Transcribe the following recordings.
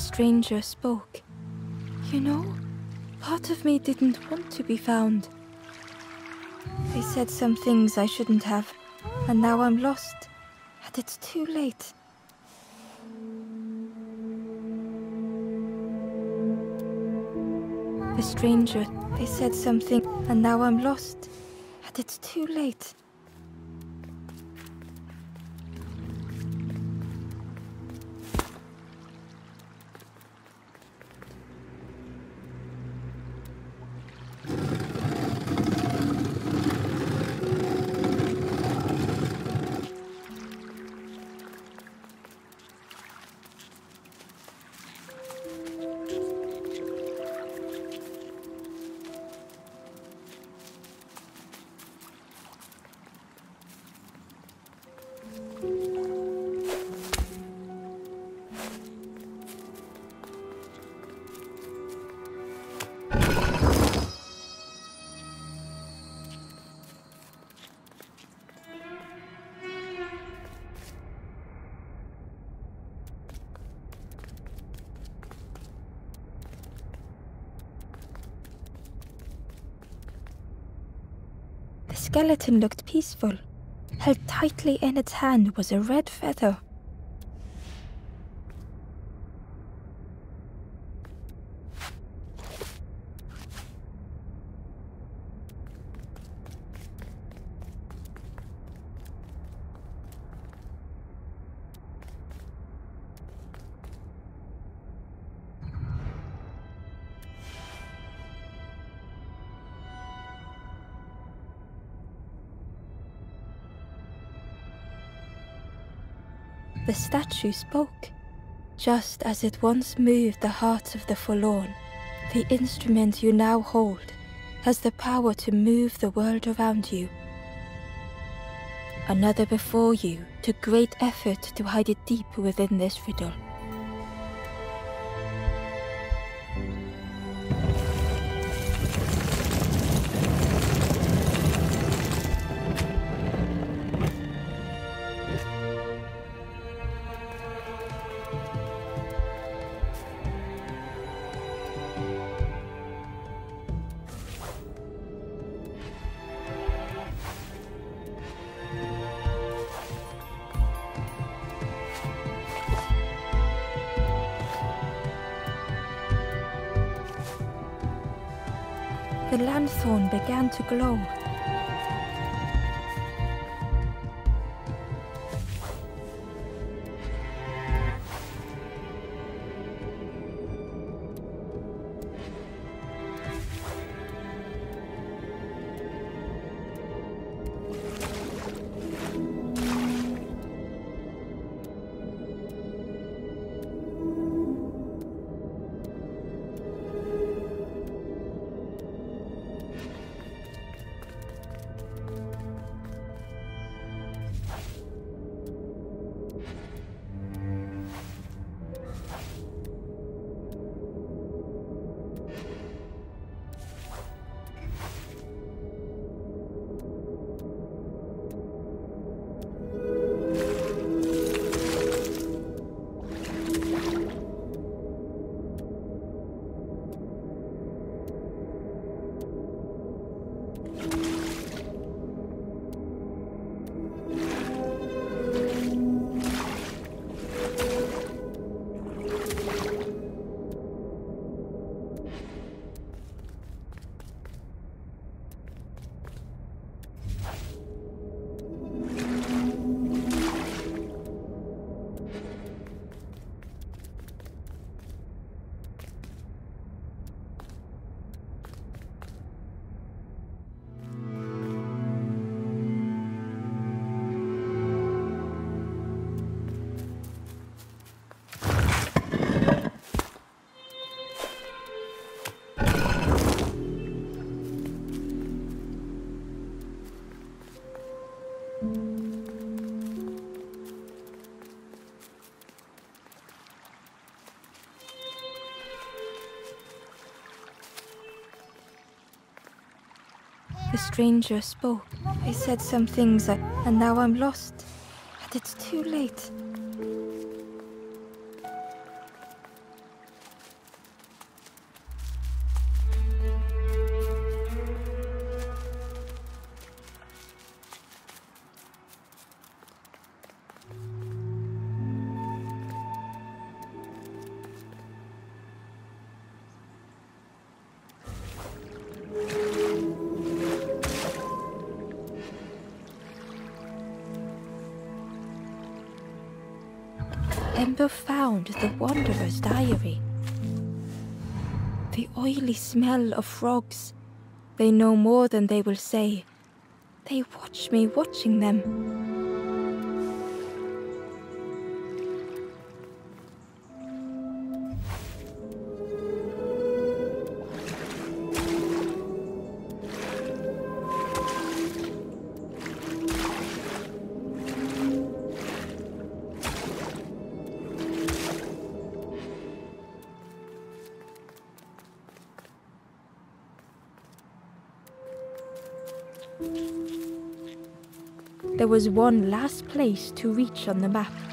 stranger spoke. You know, part of me didn't want to be found. They said some things I shouldn't have, and now I'm lost, and it's too late. The stranger, they said something, and now I'm lost, and it's too late. Skeleton looked peaceful. Held tightly in its hand was a red feather. Statue spoke. Just as it once moved the hearts of the forlorn, the instrument you now hold has the power to move the world around you. Another before you took great effort to hide it deep within this riddle. The lanthorn began to glow. Stranger spoke. I said some things, and now I'm lost. And it's too late. The Wanderer's diary. The oily smell of frogs. They know more than they will say. They watch me watching them. There was one last place to reach on the map.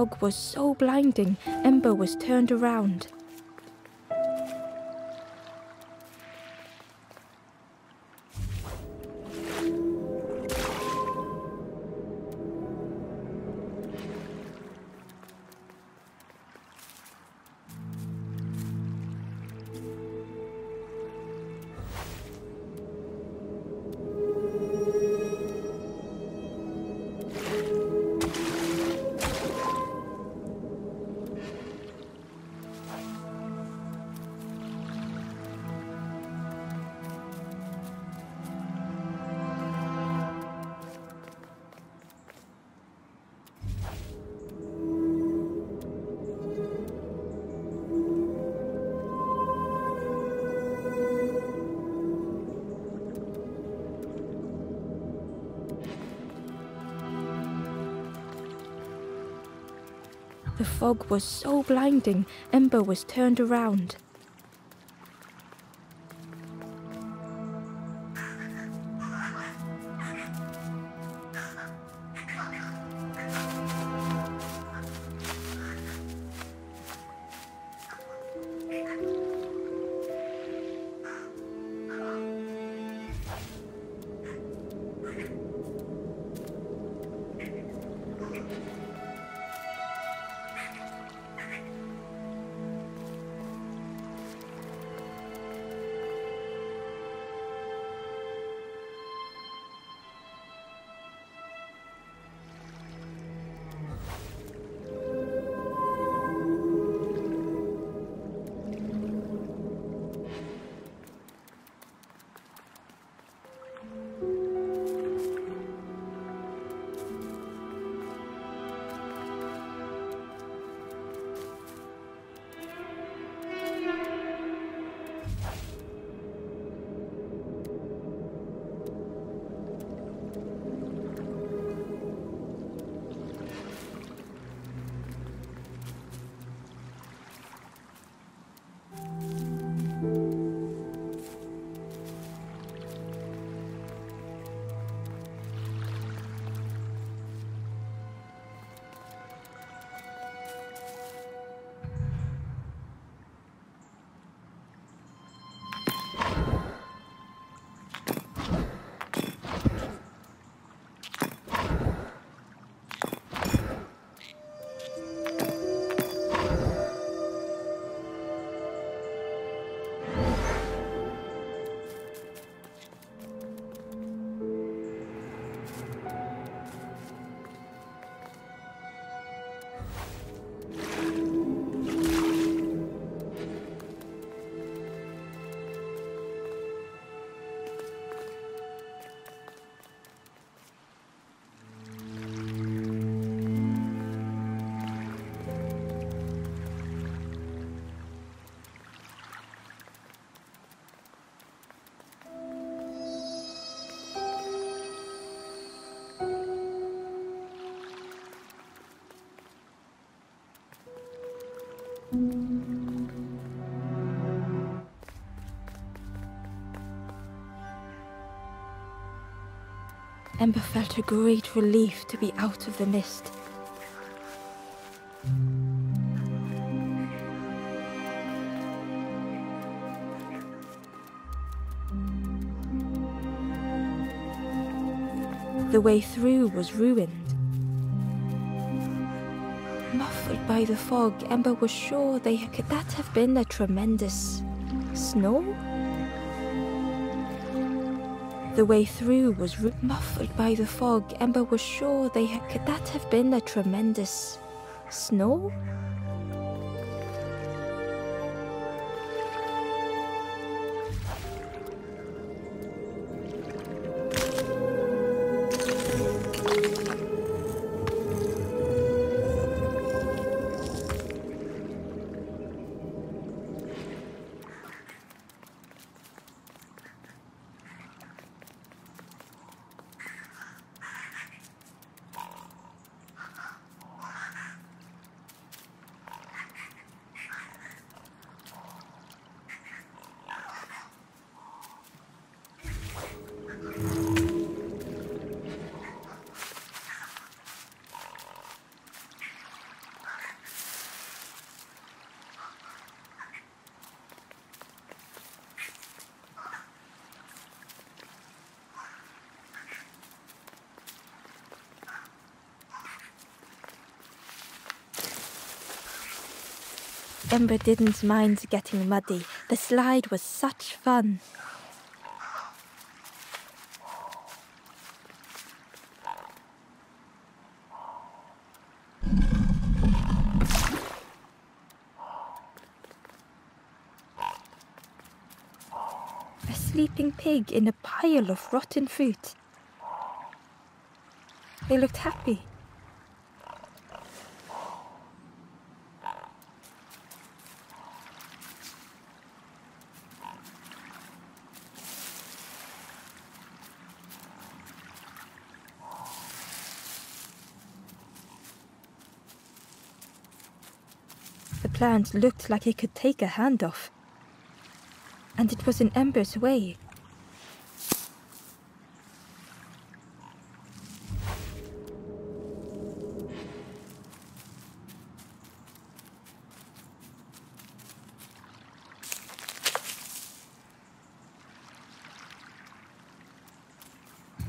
Fog was so blinding, Ember was turned around. The fog was so blinding, Ember was turned around. Ember felt a great relief to be out of the mist. The way through was ruined. Muffled by the fog, Ember was sure they could that have been a tremendous snow? The way through was muffled by the fog. Ember was sure they could that have been a tremendous snow? Ember didn't mind getting muddy. The slide was such fun. A sleeping pig in a pile of rotten fruit. They looked happy. The plant looked like it could take a hand off. And it was in Ember's way.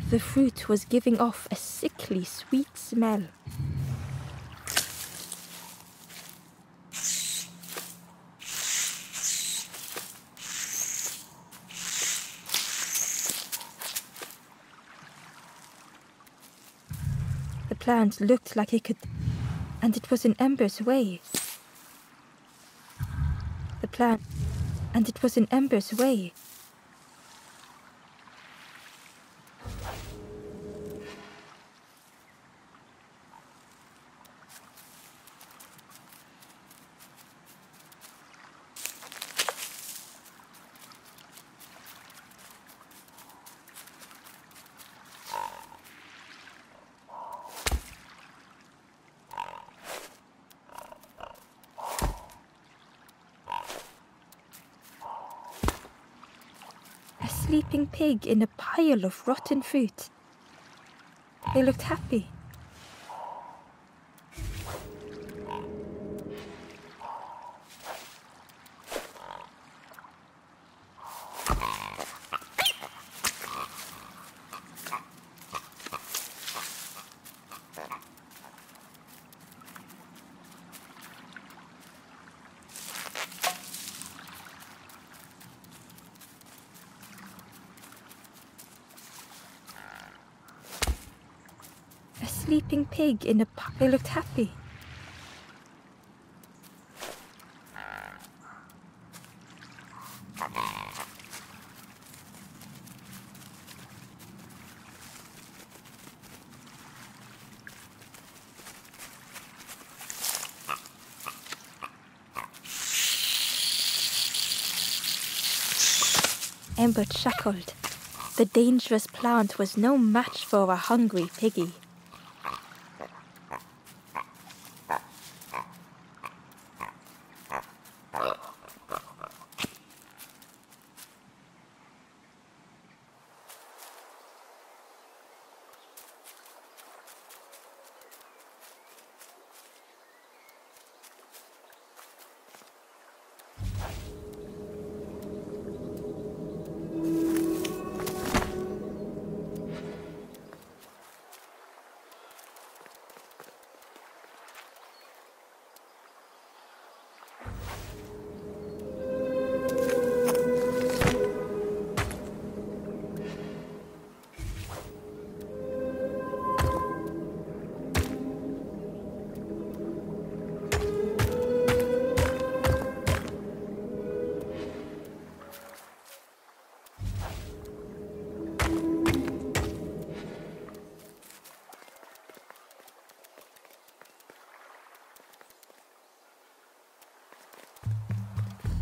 The fruit was giving off a sickly sweet smell. Plant looked like it could. And it was in Ember's way. The plant. And it was in Ember's way. A sleeping pig in a pile of rotten fruit. They looked happy. A sleeping pig in a pot. They looked happy. Ember chuckled. The dangerous plant was no match for a hungry piggy.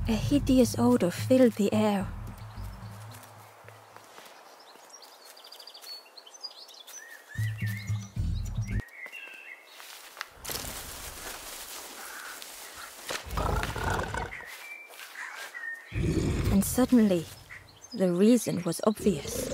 A hideous odor filled the air. And suddenly, the reason was obvious.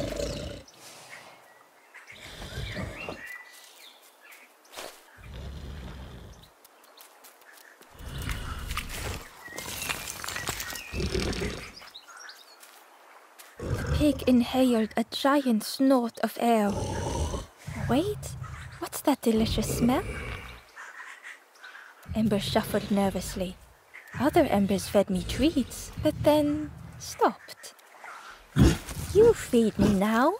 The pig inhaled a giant snort of air. Wait, what's that delicious smell? Ember shuffled nervously. Other embers fed me treats, but then stopped. You feed me now.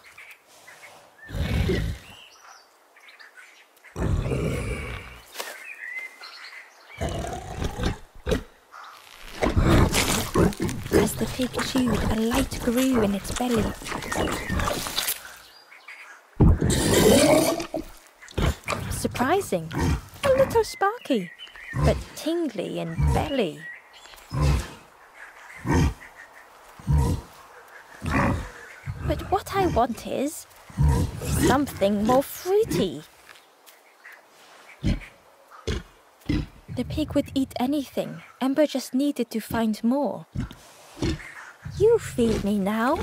As the pig chewed, a light grew in its belly. Surprising. A little sparky, but tingly in belly. But what I want is something more fruity. The pig would eat anything. Ember just needed to find more. You feed me now.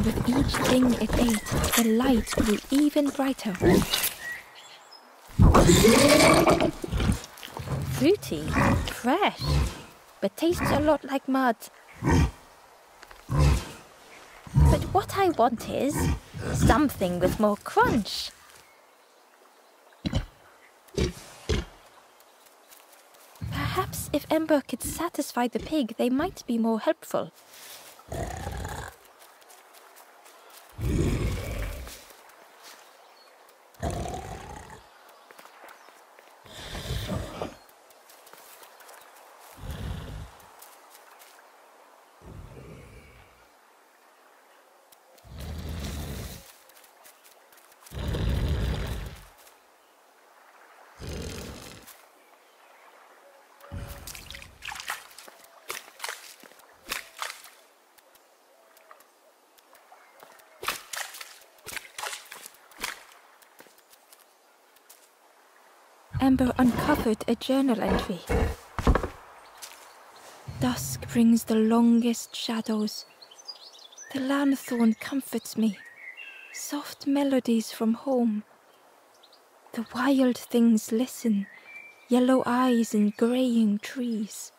And with each thing it ate, the light grew even brighter. Fruity, fresh, but tastes a lot like mud. But what I want is something with more crunch. Perhaps if Ember could satisfy the pig, they might be more helpful. Ember uncovered a journal entry. Dusk brings the longest shadows. The lanthorn comforts me. Soft melodies from home. The wild things listen, yellow eyes in greying trees.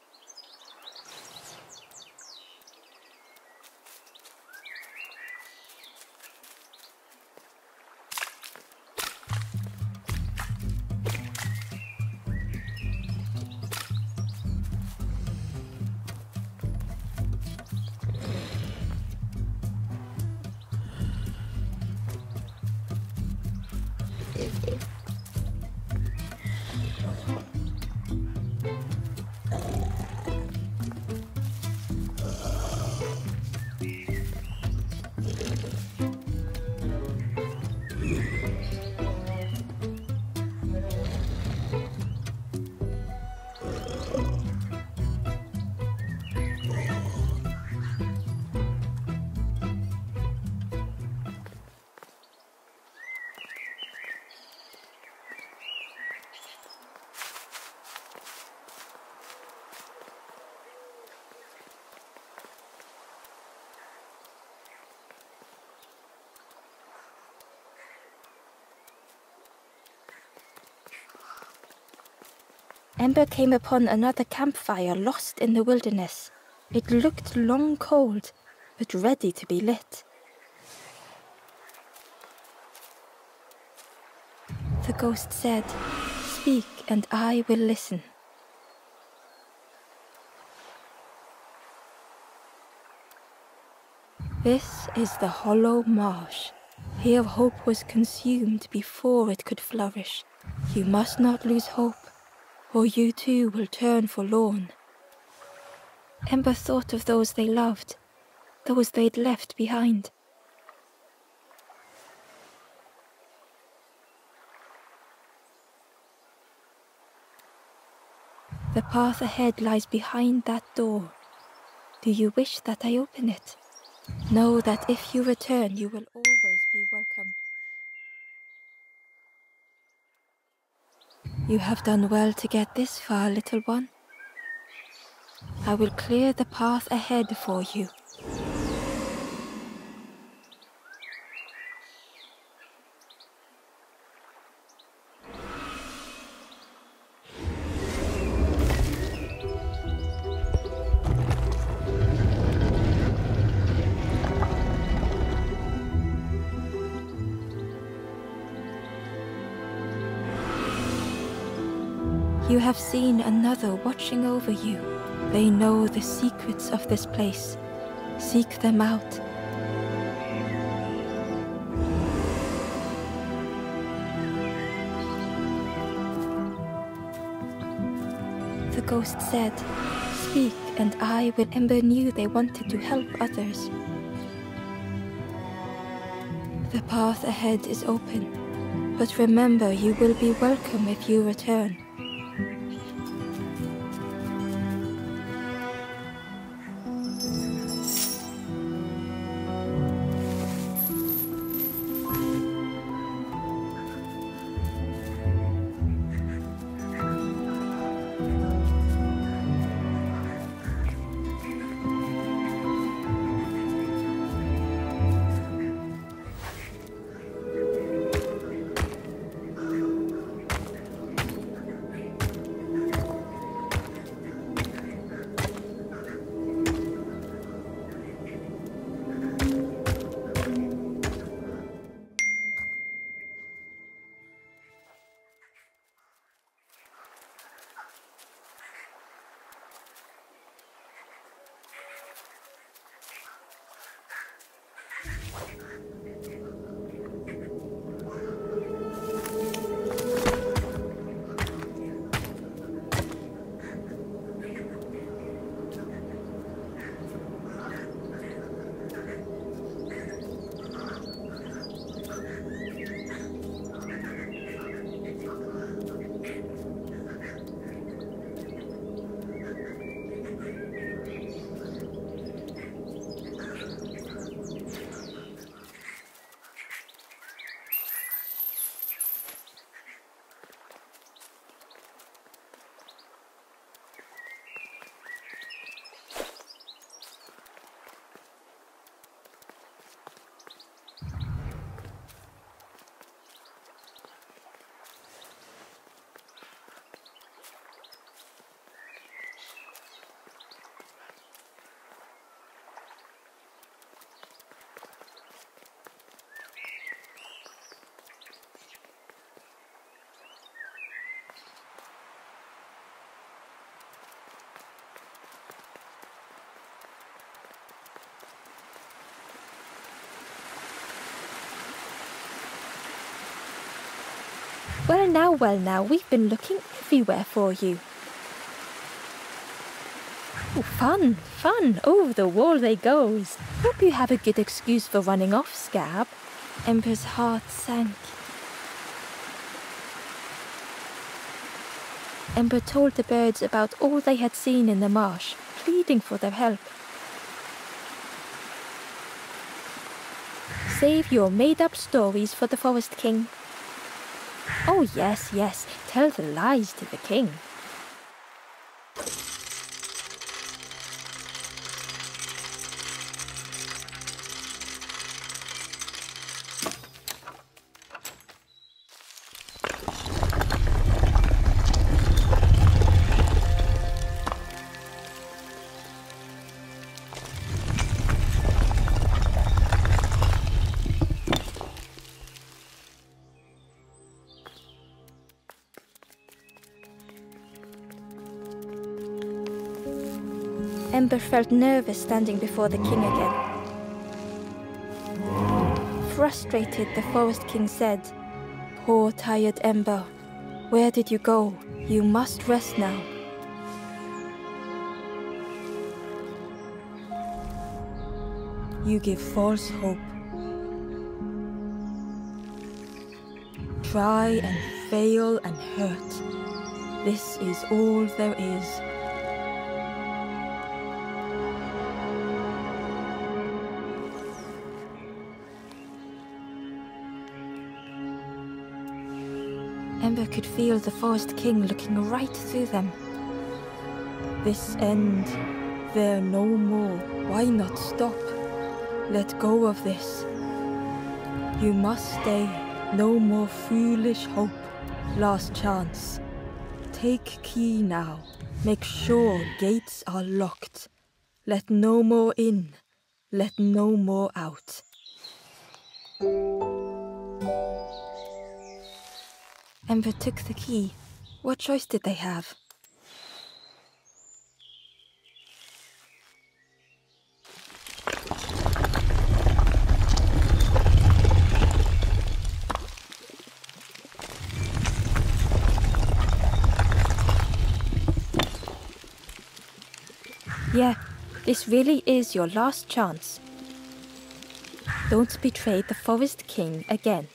Ember came upon another campfire lost in the wilderness. It looked long cold, but ready to be lit. The ghost said, Speak, and I will listen. This is the Hollow Marsh. Here hope was consumed before it could flourish. You must not lose hope, or you too will turn forlorn. Ember thought of those they loved, those they'd left behind. The path ahead lies behind that door. Do you wish that I open it? Know that if you return, you will always be welcome. You have done well to get this far, little one. I will clear the path ahead for you. Have seen another watching over you. They know the secrets of this place. Seek them out. The ghost said, Speak, and I will. Ember knew they wanted to help others. The path ahead is open, but remember you will be welcome if you return. Well now, well now, we've been looking everywhere for you. Oh, fun, fun, over the wall they goes. Hope you have a good excuse for running off, Scab. Ember's heart sank. Ember told the birds about all they had seen in the marsh, pleading for their help. Save your made-up stories for the Forest King. Oh, yes, yes, tell the lies to the king. Ember felt nervous standing before the king again. Frustrated, the Forest King said, Poor tired Ember, where did you go? You must rest now. You give false hope. Try and fail and hurt. This is all there is. Feel the Forest King looking right through them. This end, there no more. Why not stop? Let go of this. You must stay. No more foolish hope. Last chance. Take key now. Make sure gates are locked. Let no more in. Let no more out. Ember took the key. What choice did they have? Yeah, this really is your last chance. Don't betray the Forest King again.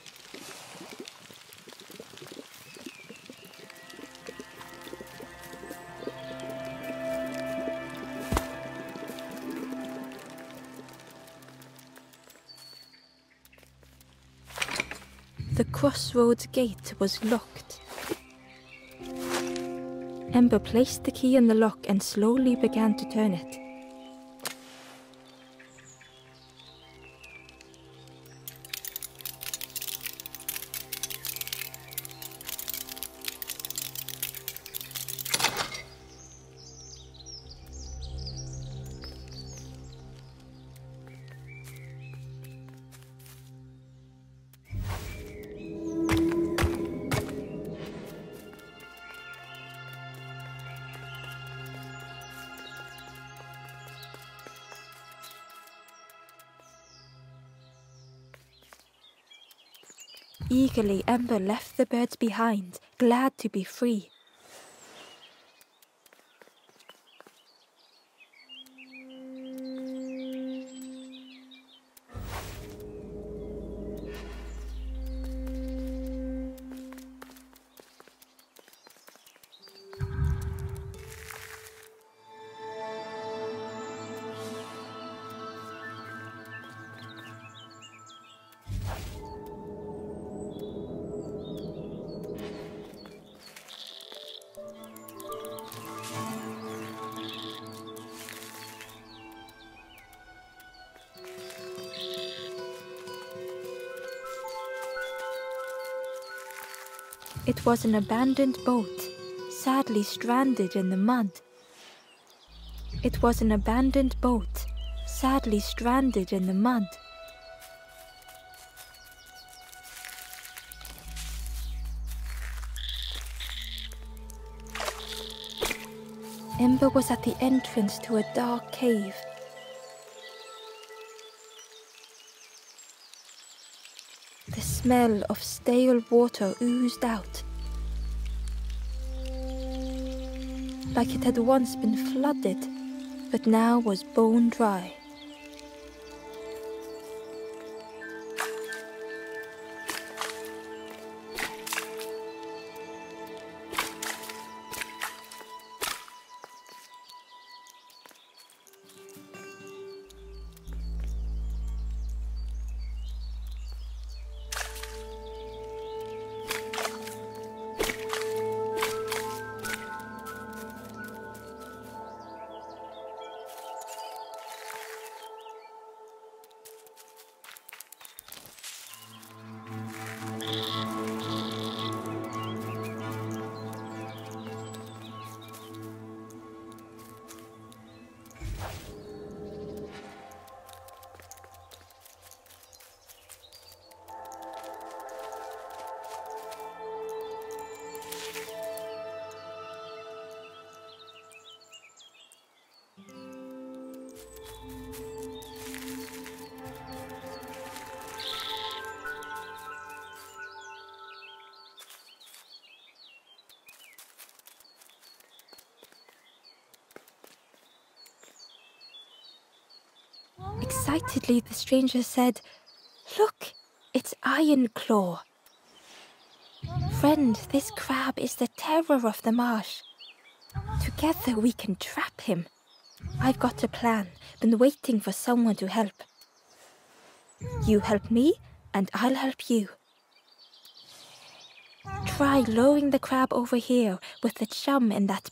The crossroads gate was locked. Ember placed the key in the lock and slowly began to turn it. Eagerly, Ember left the birds behind, glad to be free. It was an abandoned boat, sadly stranded in the mud. It was an abandoned boat, sadly stranded in the mud. Ember was at the entrance to a dark cave. The smell of stale water oozed out. Like it had once been flooded, but now was bone dry. Excitedly, the stranger said, Look, it's Iron Claw. Friend, this crab is the terror of the marsh. Together we can trap him. I've got a plan, been waiting for someone to help. You help me, and I'll help you. Try lowering the crab over here with the chum in that.